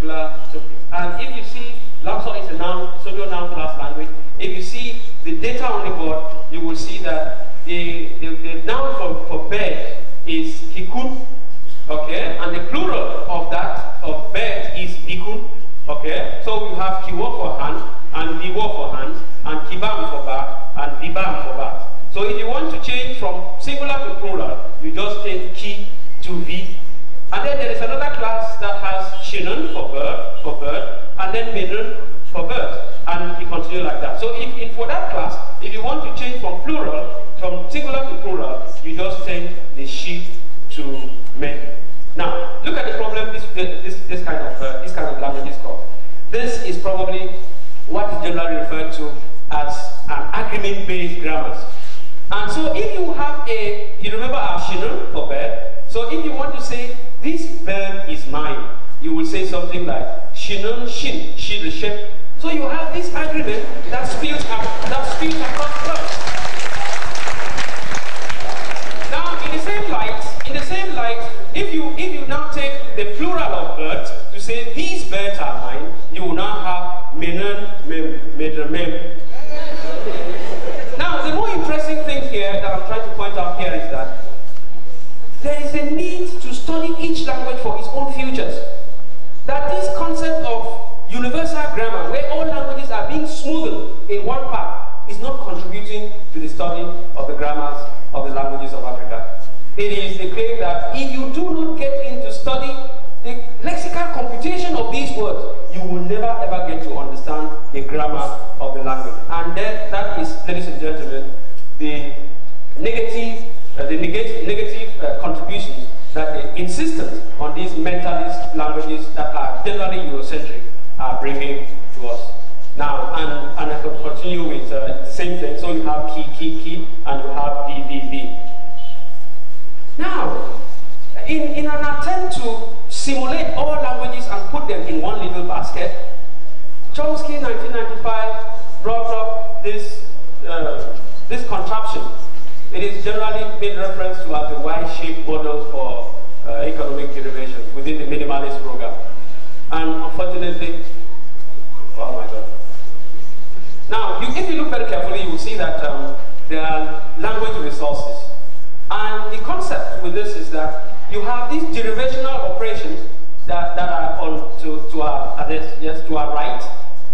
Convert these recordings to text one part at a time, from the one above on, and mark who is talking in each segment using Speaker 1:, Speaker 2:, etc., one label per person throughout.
Speaker 1: particular. And if you see, Lamso is a noun, social noun class language. If you see the data on the board, you will see that the, the, the noun for, for bird is kikun, okay? And the plural of that, of bed, is bikun, okay? So we have kiwo for hand, and viwo for hand, and kibam for back, and vibam for back. So if you want to change from singular to plural, you just take ki to v. And then there is another class that has shinun for bird, for bird, and then minun for bird. And you continue like that. So if, if for that class, if you want to change from plural, from singular to plural, you just change the she to men. Now, look at the problem this, this, this kind of uh, this kind of language is called. This is probably what is generally referred to as an agreement-based grammar. And so if you have a, you remember our shinun for bird, so if you want to say, this bird is mine, you will say something like, shinun shin, she the shape. So you have this agreement that spills, that spills across birds. Now, in the same light, in the same light, if you if you now take the plural of birds to say these birds are mine, you will now have menun, mem, medremem. Now, the more interesting thing here that I'm trying to point out here is that there is a need to study each language for its own futures. That this concept of universal grammar, where all languages are being smoothed in one part, is not contributing to the study of the grammars of the languages of Africa. It is the claim that if you do not get into study the lexical computation of these words, you will never ever get to understand the grammar of the language. And then that is, ladies and gentlemen, the negative, uh, the negative, negative uh, contributions that the insistence on these mentalist languages that are generally Eurocentric are bringing to us. Now, and, and I can continue with uh, the same thing. So you have key, key, key, and you have V, V, V. Now, in, in an attempt to simulate all languages and put them in one little basket, Chomsky in 1995 brought up this, uh, this contraption. It is generally made reference to as the Y-shaped model for uh, economic derivation within the minimalist program. And unfortunately, oh my God. Now, you, if you look very carefully, you will see that um, there are language resources. And the concept with this is that you have these derivational operations that, that are on to, to our, yes, to our right,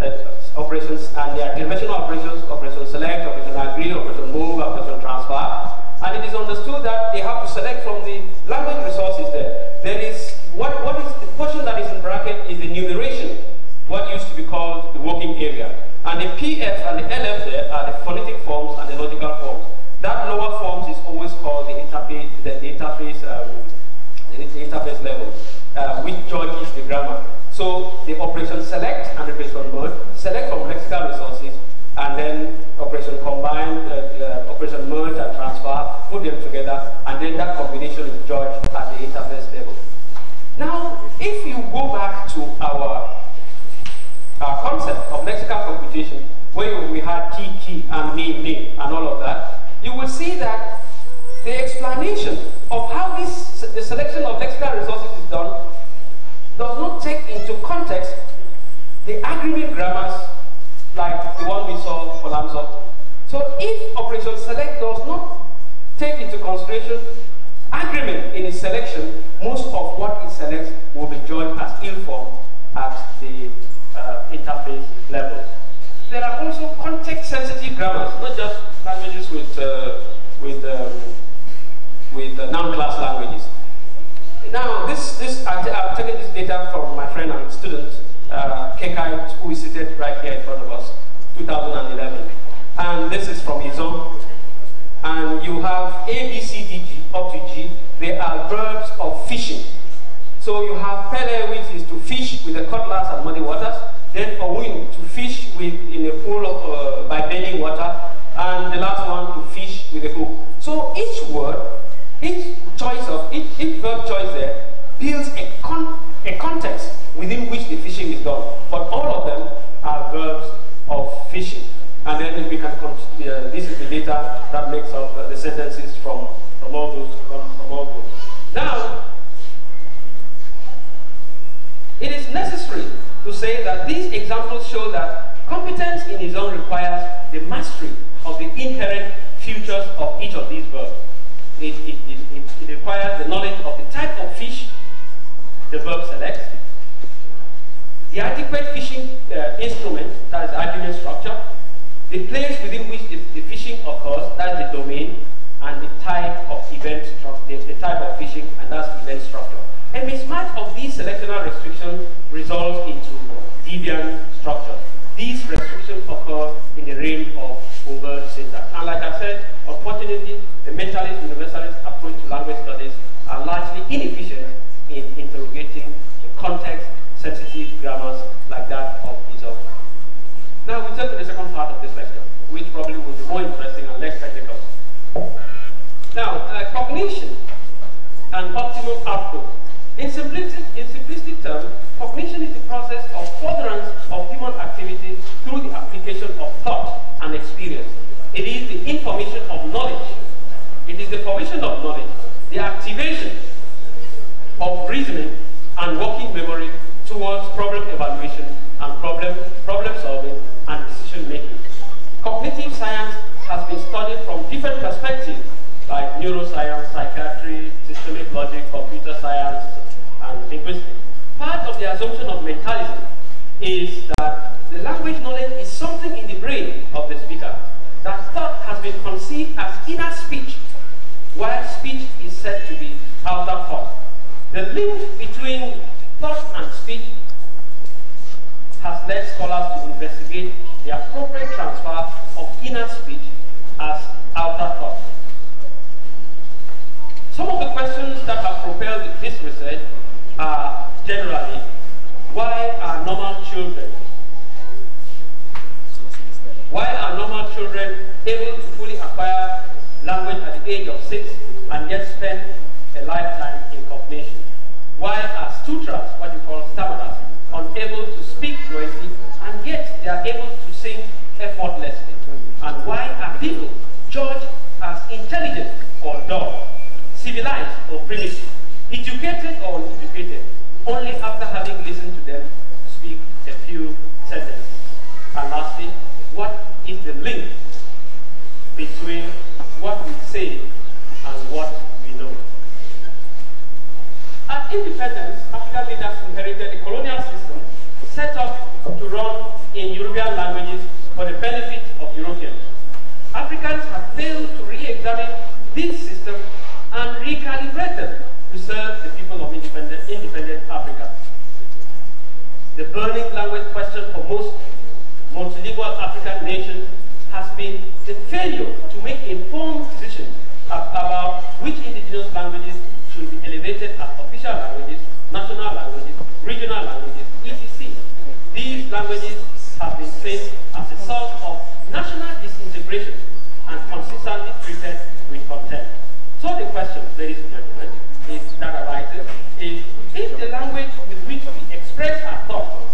Speaker 1: uh, operations, and they are derivational operations, operation select, operation agree, operation move, operation transfer. And it is understood that they have to select from the language resources there. There is, what, what is the portion that is in bracket is the numeration, what used to be called the working area. And the PF and the LF there are the phonetic forms and the logical forms. That lower forms is always called the interface, the, the interface, um, the, the interface level, uh, which judges the grammar. So the operation select and operation merge, select from lexical resources, and then operation combine, uh, uh, operation merge and transfer, put them together, and then that combination is judged at the interface level. Now, if you go back to our, our concept of where we had key, and name, and all of that, you will see that the explanation of how this, the selection of lexical resources is done does not take into context the agreement grammars like the one we saw for Lamsop. So if operation select does not take into consideration agreement in its selection, most of what it selects will be judged as ill form at the uh, interface level. There are also context-sensitive grammars, not just languages with uh, with um, with uh, noun-class languages. Now, this this I've, taken this data from my friend and student uh, Kekai, who is seated right here in front of us, 2011, and this is from his own. And you have A, B, C, D, G up to G. They are verbs of fishing. So you have pele, which is to fish with the cutlass and muddy waters. Then owin, to fish with in a pool of, uh, by bailing water. And the last one, to fish with a hook. So each word, each choice of, each, each verb choice there, builds a, con a context within which the fishing is done. But all of them are verbs of fishing. And then we can, uh, this is the data that makes up uh, the sentences from, from all those, from, from all those. Now, it is is necessary to say that these examples show that competence in its own requires the mastery of the inherent futures of each of these verbs. It, it, it, it requires the knowledge of the type of fish the verb selects, the adequate fishing uh, instrument, that is the argument structure, the place within which the, the fishing occurs, that's the domain, and the type of event the, the type of fishing, and that's event structure. A mismatch of these selectional restrictions results into structure. These restrictions occur in the realm of overt syntax. And like I said, unfortunately, the mentalist universalist approach to language studies are largely inefficient in interrogating the context-sensitive grammars like that of Aesop. Now we turn to the second part of this lecture, which probably will be more interesting and less technical. Now, uh, cognition and optimal output. In simplistic, in simplistic terms, cognition is furtherance of human activity through the application of thought and experience. It is the information of knowledge. It is the formation of knowledge, the activation of reasoning and working memory towards problem evaluation and problem, problem solving and decision making. Cognitive science has been studied from different perspectives like neuroscience, psychiatry, systemic logic, computer science, and linguistics. Part of the assumption of mentalism is that the language knowledge is something in the brain of the speaker. That thought has been conceived as inner speech, while speech is said to be outer thought. The link between thought and speech has led scholars to investigate the appropriate transfer of inner speech as outer thought. Some of the questions that have propelled this research are generally, why are normal children, why are normal children able to fully acquire language at the age of six and yet spend a lifetime in cognition? Why are stutras, what you call stammerers, unable to speak fluently and yet they are able to sing effortlessly? And why are people judged as intelligent or dull? civilized or primitive, educated or uneducated, only after having listened to them speak a few sentences. And lastly, what is the link between what we say and what we know? At independence, African leaders inherited a colonial system set up to run in European languages for the benefit of Europeans. Africans have failed to re-examine this system and recalibrated to serve the people of independent, independent Africa. The burning language question for most multilingual African nations been the failure to make informed decisions about which indigenous languages should be elevated as official languages, national languages, regional languages, etc. These languages have been seen as a source of national disintegration and consistently treated with contempt. So the question, ladies and gentlemen, is that arises is if the language with which we express our thoughts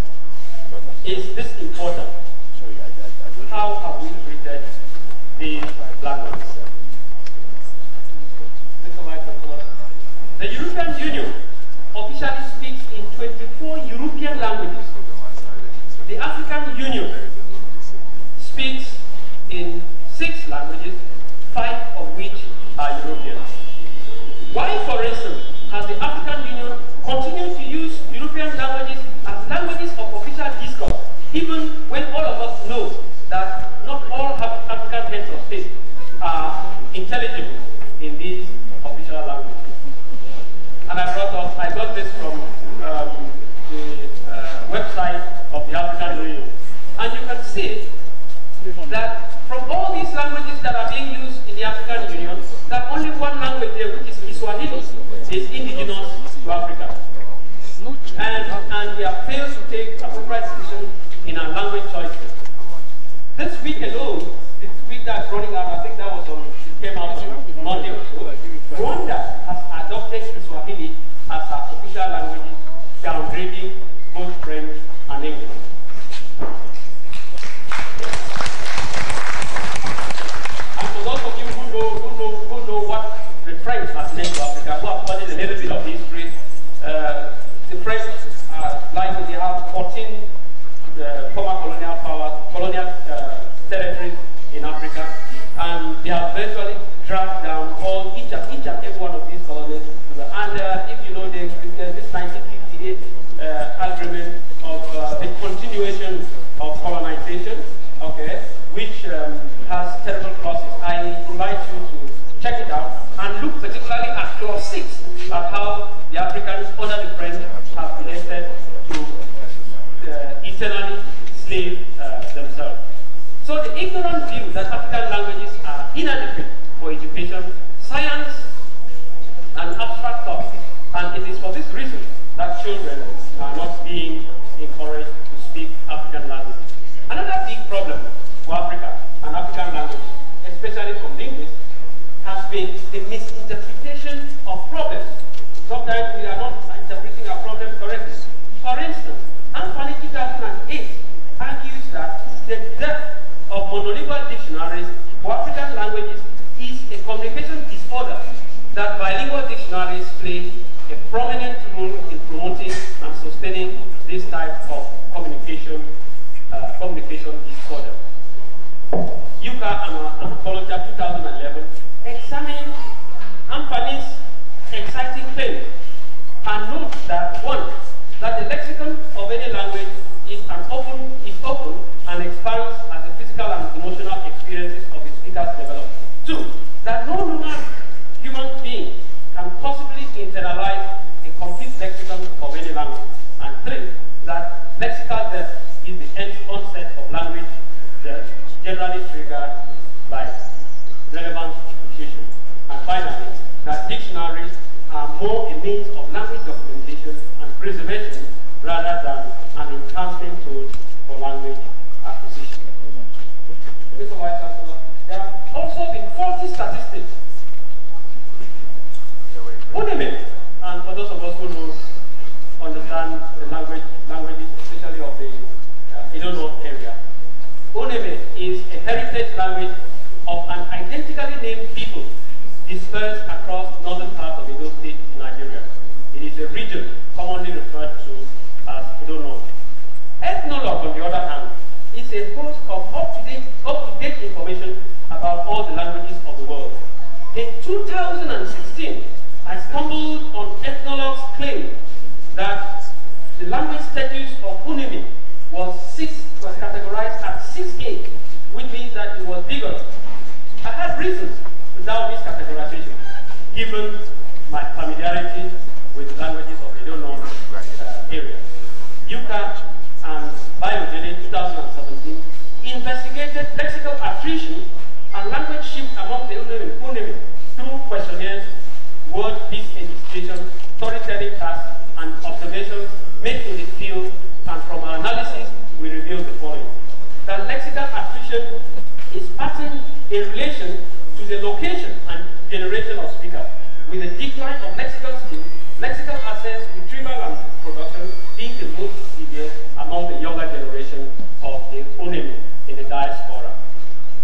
Speaker 1: is this important, how have we treated these languages? The European Union officially speaks in 24 European languages. The African Union speaks in six languages, five of which are Europeans. Why, for instance, has the African Union continued to use European languages as languages of official discourse, even when all of us know that not all African heads of state are intelligible in these official languages? And I brought up, I got this from um, the uh, website of the African Union. And you can see that from all these languages that are being used in the African Union, that only one language there, which is Kiswahili, is indigenous to Africa. And, and we have failed to take appropriate decisions in our language choices. This week alone, this week that's running out, I think that was on, it came out on Monday or so, Rwanda has adopted Kiswahili as her official language, downgrading both French and English. And for those of you who know, who know, who know what the French has meant to Africa, who have studied a little bit of history, uh, the French uh, language 14 uh, former colonial powers, colonial uh, territories in Africa, and they have eventually dragged down all each and each and every one of these colonies. And uh, if you know the, this 1958 uh, agreement of uh, the continuation of colonization, okay, which um, has terrible clauses, I invite you to check it out and look particularly at clause 6 at how the Africans under the French have elected to uh, eternally slave uh, themselves. So the ignorant view that African languages are inadequate for education, science, and abstract thought, and it is for this reason that children are not being encouraged to speak African languages. Another big problem for Africa and African languages, especially linguists, has been the of problems. Sometimes we are not interpreting our problem correctly. For instance, Anthony 2008 argues that the depth of monolingual dictionaries for African languages is a communication disorder that bilingual dictionaries play a prominent role in promoting and sustaining this type of communication uh, communication disorder. Yuka and, and 2011 examined Anthony's exciting claim and note that one, that the lexicon of any language is an open is open and expands as the physical and emotional experiences of the speakers develop. Two, that no human human being can possibly internalize a complete lexicon of any language. And three, that lexical depth is the end onset of language that generally triggered by relevant acquisition. And finally, that dictionaries are more a means of language documentation and preservation rather than an enhancement tool for language acquisition. Mr. Vice Chancellor, there have also been faulty statistics. Uneme, and for those of us who know, understand the language, languages, especially of the uh, area, Uneme is a heritage language of an identically named people dispersed across northern part of Edo State, in Nigeria. It is a region commonly referred to as Idono. Ethnologue, on the other hand, is a host of up-to-date up information about all the languages 2016, I stumbled on Ethnologue's claim that the language status of Uneme was six was categorized as 6A, which means that it was bigger. I had reasons to doubt this categorization, given my familiarity with the languages of the Edo uh, area. Yuka and Biogeny 2017 investigated lexical attrition and language shift among the Uneme through questionnaires, word piece identification, storytelling tasks, and observations made in the field, and from our analysis, we revealed the following. That lexical attrition is patterned in relation to the location and generation of speakers, with a decline of lexical skills, lexical access, retrieval and production being the most severe among the younger generation of the Uneme in the diaspora.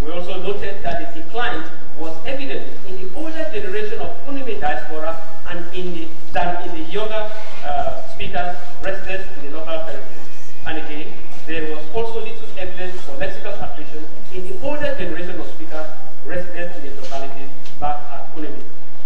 Speaker 1: We also noted that the decline was evident generation of Uneme diaspora and in the, than in the younger uh, speakers resident in the local territories. And again, there was also little evidence for lexical attrition in the older generation of speakers resident in the localities back at Kunemi.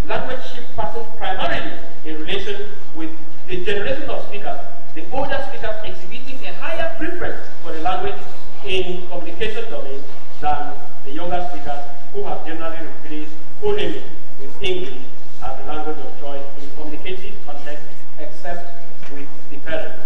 Speaker 1: Language shift pattern primarily in relation with the generation of speakers, the older speakers exhibiting a higher preference for the language in communication domain than the younger speakers who have generally replaced Kunemi with English as the language of choice in communicative context, except with the parents.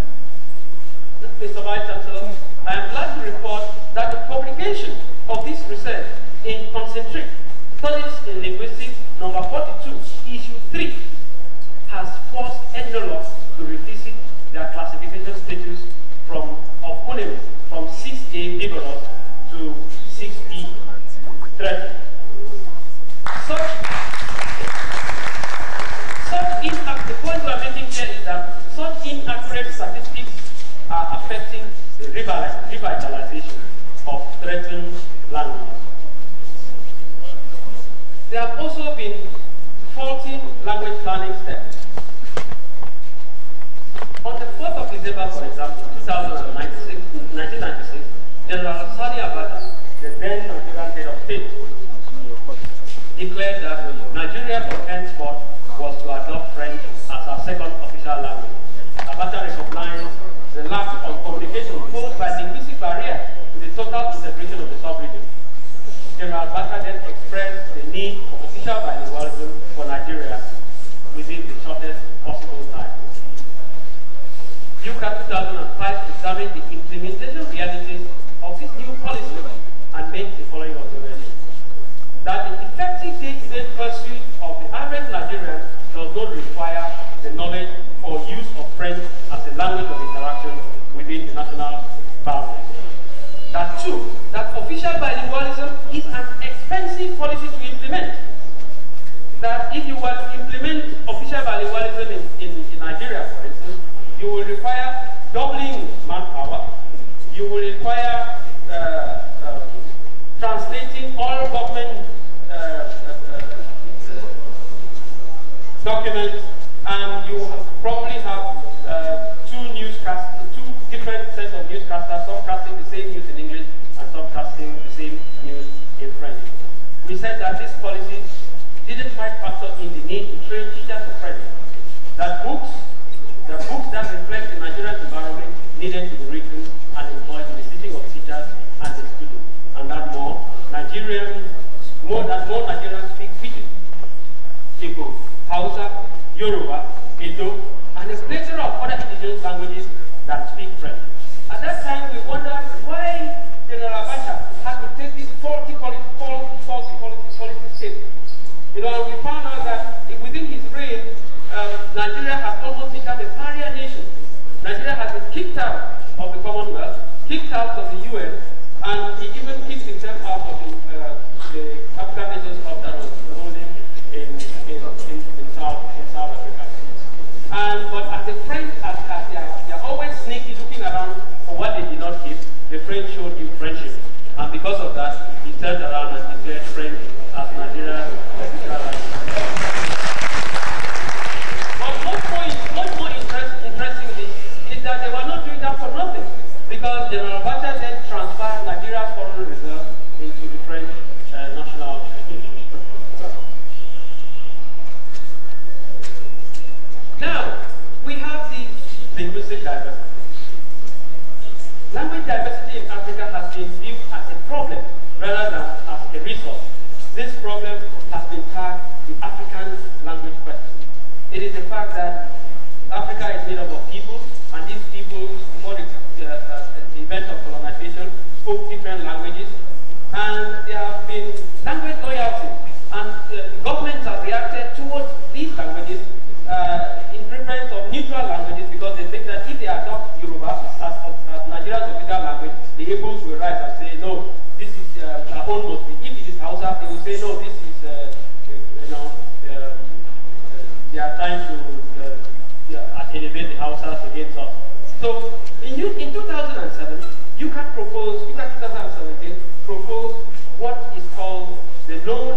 Speaker 1: train teachers of French that books, the books that reflect the Nigerian environment needed to be written and employed in the sitting of teachers and the students, and that more Nigerian, more that more Nigerians speak Pidgin, Igbo, Hausa, Yoruba, Edo, and a plethora of other indigenous languages that speak French. At that time, we wondered why General Abacha had to take this faulty, policy, faulty, policy, faulty, faulty shape. You know, out of the UN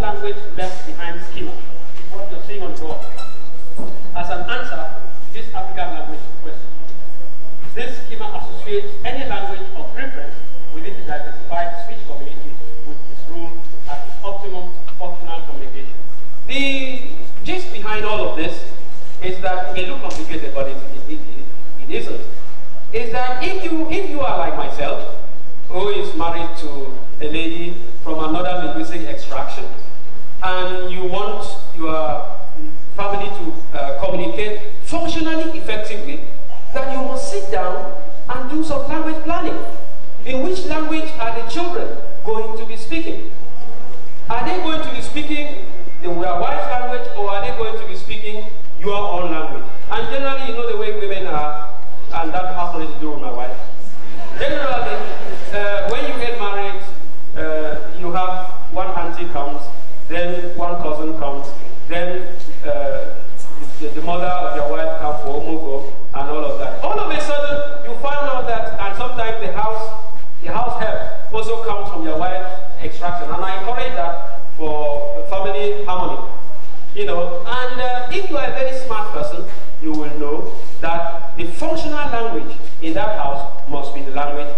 Speaker 1: language left behind schema, what you're seeing on the board, as an answer to this African language question. This schema associates any language of reference within the diversified speech community with its role as optimum functional communication. The gist behind all of this is that it may look complicated, but it, it, it, it isn't. Is that if you if you are like myself, who is married to a lady from another linguistic extraction, and you want your family to uh, communicate functionally effectively, then you must sit down and do some language planning. In which language are the children going to be speaking? Are they going to be speaking the white language or are they going to be speaking your own language? And generally, you know the way women instruction. And I encourage that for family harmony. You know, and uh, if you are a very smart person, you will know that the functional language in that house must be the language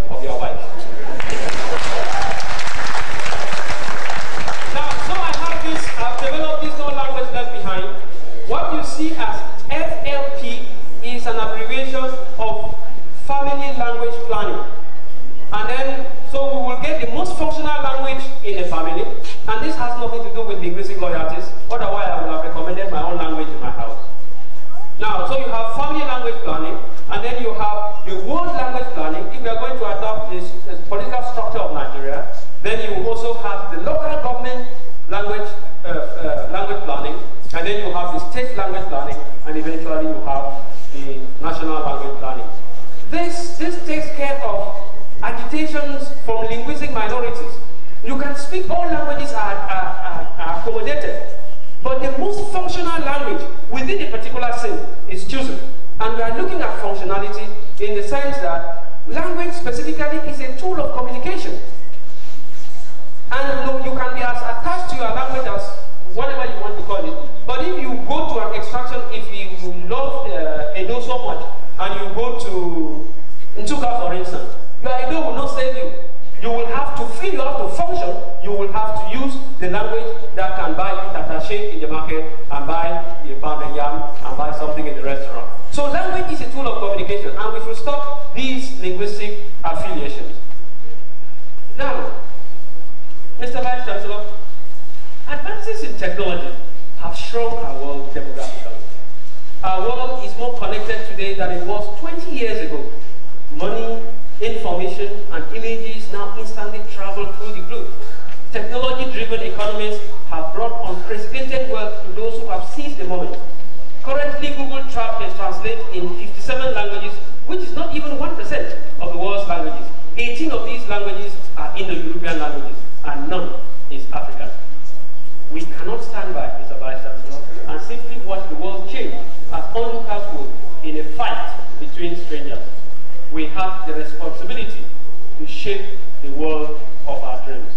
Speaker 1: Ntuka, for instance, your Edo will not save you. You will have to, feel you have to function, you will have to use the language that can buy you tatashe in the market and buy a pound of yam and buy something in the restaurant. So language is a tool of communication and we should stop these linguistic affiliations. Now, Mr. Vice Chancellor, advances in technology have shrunk our world demographically. Our world is more connected today than it was 20 years ago. Money, information and images now instantly travel through the globe. Technology-driven economies have brought unprecedented wealth to those who have seized the moment. Currently, Google Tra translates in 57 languages, which is not even 1% of the world's languages. 18 of these languages are Indo-European languages, and none is African. We cannot stand by, Mr. Vice Chancellor, and simply watch the world change as onlookers would in a fight between strangers we have the responsibility to shape the world of our dreams.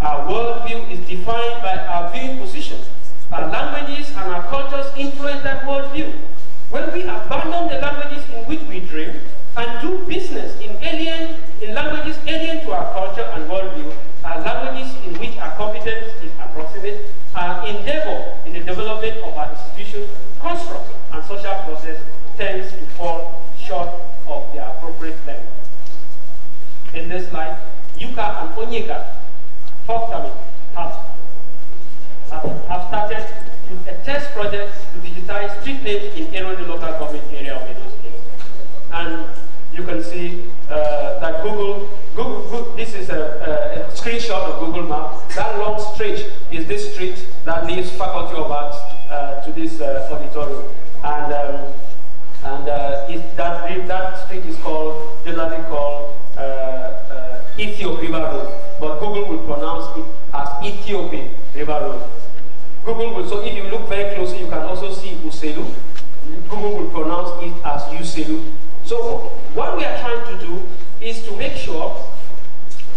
Speaker 1: Our worldview is defined by our viewing position. Our languages and our cultures influence that worldview. When we abandon the languages in which we dream and do business in alien, in languages alien to our culture and worldview, our languages in which our competence is approximate, our endeavor in the development of our institutions, construct, and social process tends to fall short of their appropriate length. In this life, Yuka and Onyeka forthcoming have, have, have started a test project to digitize street names in Erode local government area of Edo State. And you can see uh, that Google, Google, Google, this is a, a, screenshot of Google Maps. That long stretch is this street that leads Faculty of Arts uh, to this uh, auditorium. And um, and uh, that, that street is called, generally called Ethiop River Road. But Google will pronounce it as Ethiopian River Road. Google will, so if you look very closely, you can also see Uselu. Google will pronounce it as Uselu. So what we are trying to do is to make sure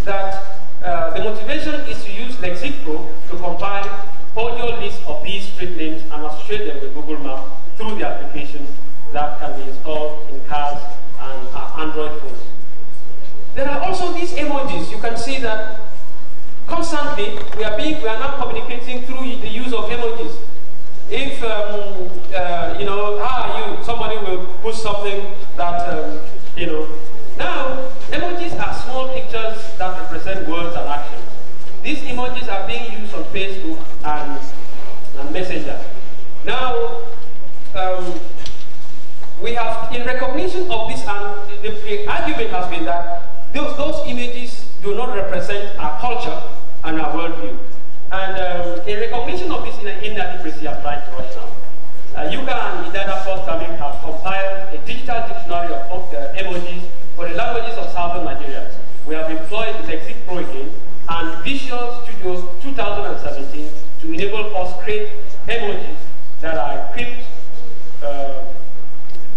Speaker 1: that uh, the motivation is to use Lexique Pro to compile audio lists of these street names and associate them with Google Maps through the application that can be installed in cars and uh, Android phones. There are also these emojis. You can see that constantly we are being, we are now communicating through the use of emojis. If um, uh, you know, how are you? Somebody will put something that um, you know. Now, emojis are small pictures that represent words and actions. These emojis are being used on Facebook and, and Messenger. Now, um, we have, in recognition of this, and the, the argument has been that those, those images do not represent our culture and our worldview. And um, in recognition of this inadequacy to rush now, uh, Yuka and Idada Forthcoming have compiled a digital dictionary of, of uh, emojis for the languages of southern Nigeria. We have employed the Lexique Pro again and Visual Studios 2017 to enable us create emojis that are equipped uh,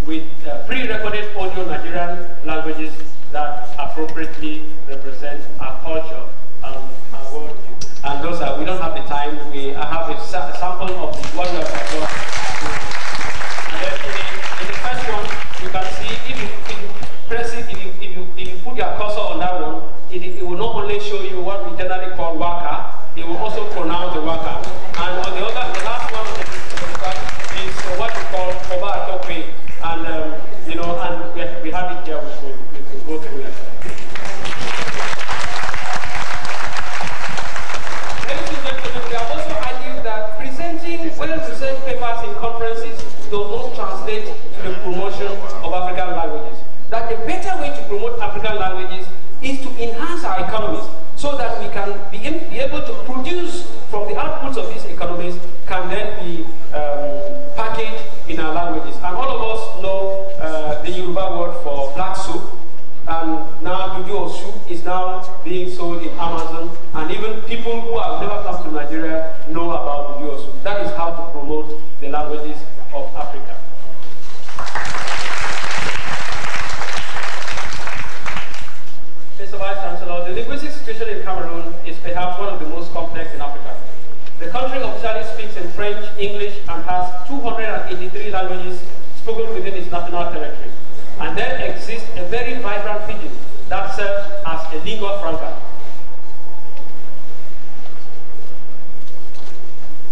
Speaker 1: with uh, pre-recorded audio Nigerian languages that appropriately represent our culture and our worldview. And those are, we don't have the time, we have a sa sample of the we. And then in the, in the, first one, you can see if you, if you press it, if you, if, you, if you put your cursor on that one, it, it will not only show you what we generally call waka, it will also pronounce the waka. And on the other, the last one on the is what we call Koba Tokwe. And, um, you know, and we, we have it here, we could, we could go through it. Ladies and gentlemen, we have also argued that presenting well-researched papers in conferences does not translate to the promotion of African languages. That the better way to promote African languages is to enhance economies so that we can be, be able to produce from the outputs of these economies can then be um, packaged in our languages. And all of us know uh, the Yoruba word for black soup. And now Dudu soup is now being sold in Amazon, and even people who have never come to Nigeria know about the UOSU. That is how to promote the languages of Africa. Mr. Vice Chancellor, the linguistic situation in Cameroon is perhaps one of the most complex in Africa. The country officially speaks in French, English, and has 283 languages spoken within its national territory. And there exists a very vibrant pidgin that serves as a lingua franca.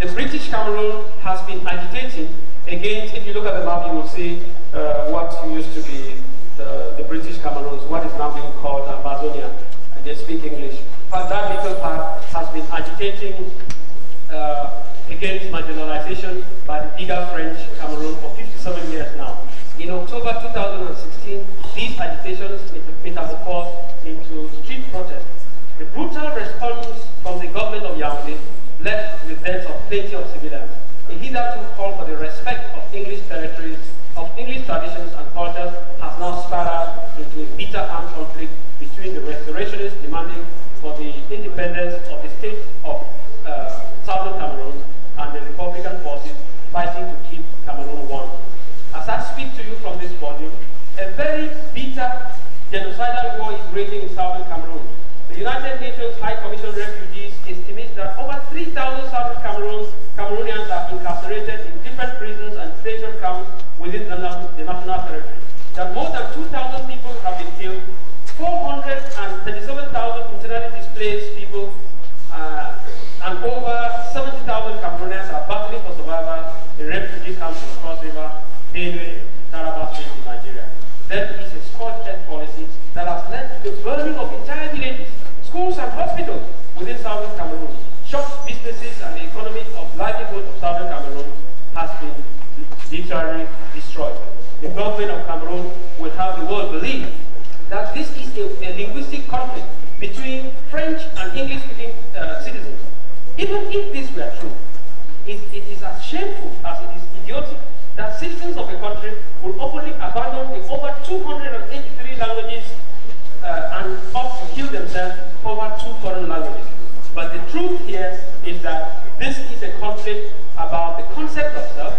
Speaker 1: The British Cameroon has been agitating against, if you look at the map, you will see uh, what used to be the, the British Cameroons, what is now being called Ambazonia, they speak English. But that little part has been agitating uh, against marginalization by the bigger French Cameroon for 57 years now. In October 2016, these agitations metamorphosed into street protests. The brutal response from the government of Yaoundé led to the deaths of plenty of civilians. A hitherto call for the respect of English territories, of English traditions and cultures has now spiraled into a bitter conflict between the restorationists demanding for the independence of the state of uh, southern Cameroon and the Republican forces fighting to keep Cameroon one. As I speak to you from this podium, a very bitter genocidal war is raging in southern Cameroon. The United Nations High Commission on Refugees estimates that over 3,000 southern Cameroon, Cameroonians are incarcerated in different prisons and detention camps within the, the national territory. That more than 2,000 people have been killed, 437,000 people uh, and over 70,000 Cameroonians are battling for survival in refugee camps in Cross River, Benue, Taraba State in Nigeria. There is a scorched earth policy that has led to the burning of entire villages, schools and hospitals within southern Cameroon. Shops, businesses and the economy of livelihood of southern Cameroon has been literally destroyed. The government of Cameroon will have the world believe that this is a, a linguistic conflict French and English-speaking uh, citizens even if this were true, it, it is as shameful as it is idiotic that citizens of a country will openly abandon the over 283 languages uh, and opt to kill themselves over two foreign languages. But the truth here is that this is a conflict about the concept of self.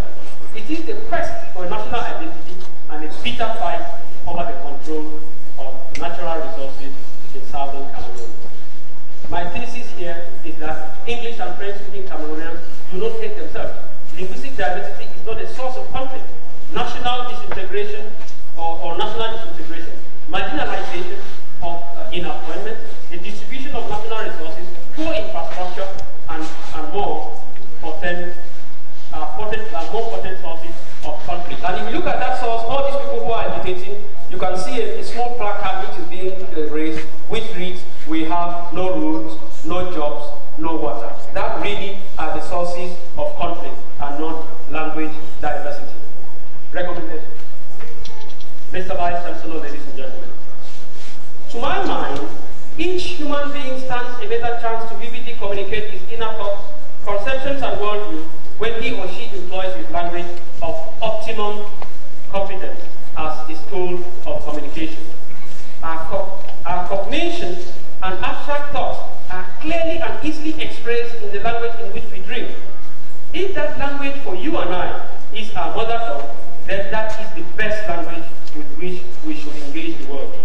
Speaker 1: It is the quest for a national identity and a bitter fight over the control of natural resources in southern Cameroon. My thesis here is that English and French-speaking Cameroonians do not hate themselves. Linguistic diversity is not a source of conflict. National disintegration or, or national disintegration, marginalization of uh, in the distribution of national resources, poor infrastructure, and, and more potent, uh, potent, uh, more potent sources of conflict. And if you look at that source, all these people who are agitating, you can see a, a small placard which is being raised, which reads, we have no roads, no jobs, no. That really are the sources of conflict and not language diversity. Recommendation. Mr. Vice Chancellor, ladies and gentlemen. To my mind, each human being stands a better chance to vividly communicate his inner thoughts, conceptions, and worldview when he or she employs his language of optimum competence as his tool of communication. Our, co our cognition and abstract thoughts clearly and easily expressed in the language in which we dream. If that language for you and I is our mother tongue, then that is the best language with which we should engage the world.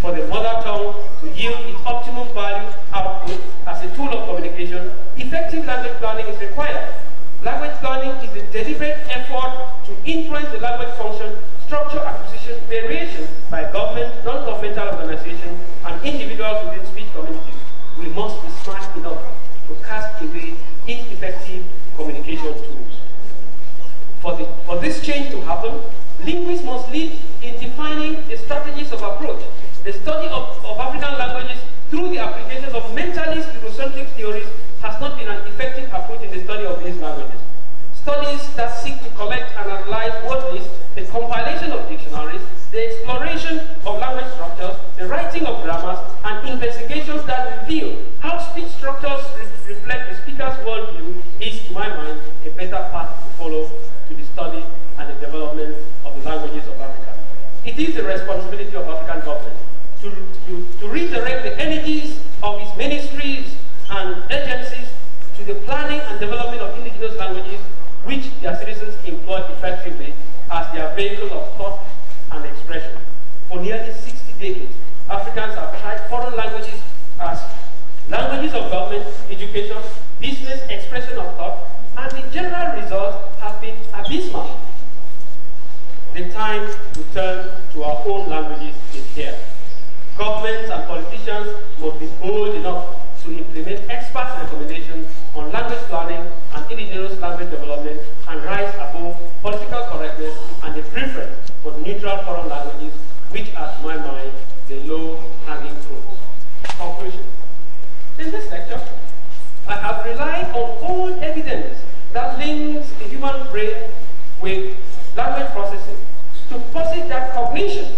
Speaker 1: For the mother tongue to yield its optimum value output as a tool of communication, effective language planning is required. Language planning is the deliberate effort to influence the language function, structure, acquisition, variation by government, non-governmental organizations, and individuals within speech communities. We smart enough to cast away ineffective communication tools. For, the, for this change to happen, linguists must lead in defining the strategies of approach. The study of, of African languages through the application of mentalist Eurocentric theories has not been an effective approach in the study of these languages. Studies that seek to collect and analyze word lists, the compilation of dictionaries, the exploration of language structures, the writing of grammars, and investigations that reveal speech structures re reflect the speaker's worldview is, to my mind, a better path to follow to the study and the development of the languages of Africa. It is the responsibility of African governments to, to, to redirect the energies of its ministries and agencies to the planning and development of indigenous languages which their citizens employ effectively as their vehicle of thought and expression. For nearly 60 decades, Africans have tried foreign languages as languages of government, education, business, expression of thought, and the general results have been abysmal. The time to turn to our own languages is here. Governments and politicians must be bold enough to implement expert recommendations on language planning and indigenous language development and rise above political correctness and the preference for neutral foreign languages, which to my mind, the low-hanging fruits. Conclusion. In this lecture, I have relied on all evidence that links the human brain with language processing to posit that cognition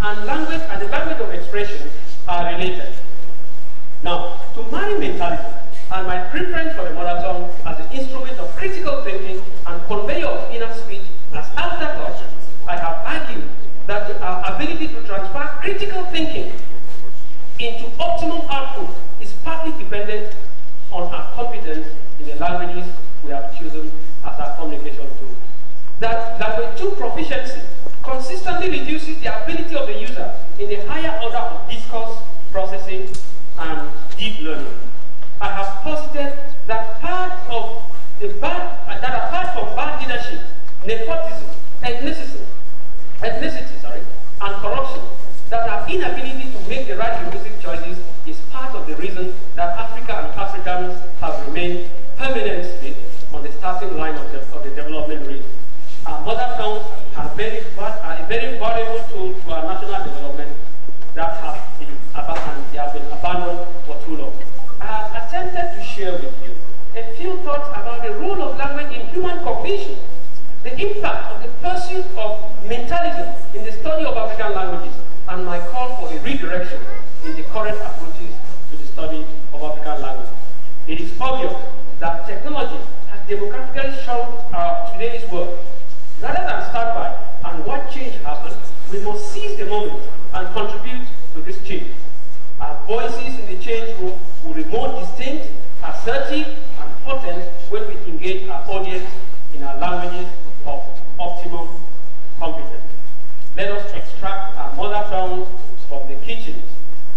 Speaker 1: and language and the language of expression are related. Now, to my mentality and my preference for the tongue as an instrument of critical thinking and conveyor of inner speech as afterthought, I have argued that our uh, ability to transfer critical thinking into optimum output is partly dependent on our competence in the languages we have chosen as our communication tool. That language two proficiency consistently reduces the ability of the user in the higher order processing and deep learning. I have posited that part of the bad, uh, that apart from bad leadership, nepotism, ethnicity, ethnicity, sorry, and corruption, that our inability to make the right linguistic choices is part of the reason that Africa and Africans have remained permanently on the starting line of the, of the development race. Our mother tongues are very, are a very valuable tool to our national development that have been abandoned, they have been abandoned for too long. I have attempted to share with you a few thoughts about the role of language in human cognition, the impact of the pursuit of mentalism in the study of African languages, and my call for a redirection in the current approaches to the study of African languages. It is obvious that technology has demographically shown our today's world. Rather than stand by and watch change happen, we must seize the moment and contribute to this change. Our voices in the change room will be more distinct, assertive, and potent when we engage our audience in our languages of optimum competence. Let us extract our mother tongues from the kitchens,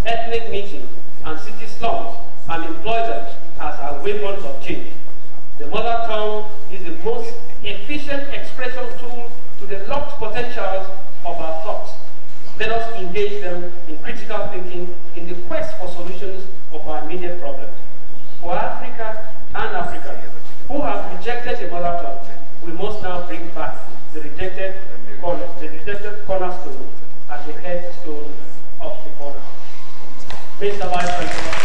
Speaker 1: ethnic meetings, and city slums and employ them as our weapons of change. The mother tongue is the most efficient expression tool to the locked potentials of our thoughts. Let us engage them in critical thinking in the quest for solutions of our immediate problems. For Africa and Africans who have rejected the mother tongue, we must now bring back the rejected, corner, the rejected cornerstone as the headstone of the corner. Mr. Vice President.